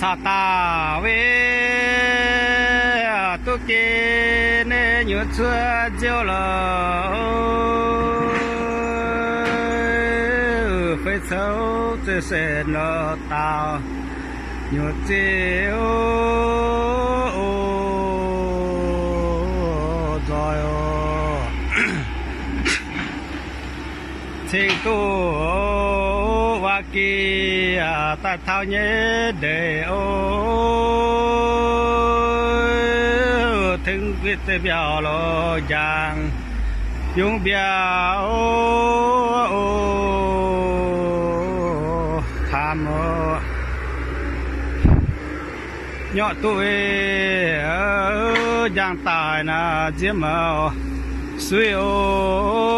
sa ta về tu kê nè nhớ chưa chiều là phải xấu sẽ sẽ nó tao nhớ chiều rồi chính tu và kia ta thao nhé, để ô thương quyết tế biểu lo giang dùng biểu ô khám ô nhỏ tuổi giang tài na diễm ô suy ô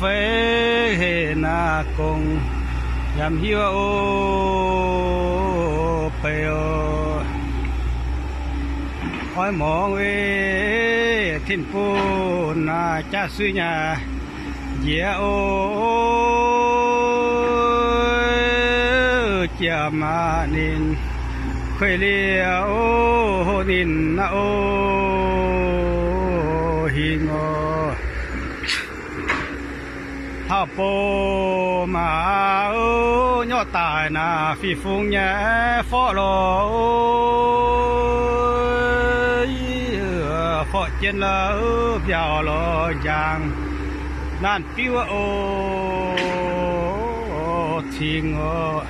phê hê na cùng. Yam hiu ô, phê ô. Khói mong ê thiên phu na cha suy nhà. Dĩa ô chia mà nên khơi liêu nên na ô, hi ngô thọ bồ mà ô nhỏ tài na phi phung nhé phó lô phó trên là biểu lo giang nan piu ô thiên ngô